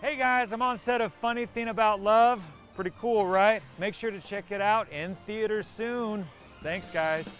Hey guys, I'm on set of Funny Thing About Love. Pretty cool, right? Make sure to check it out in theaters soon. Thanks, guys.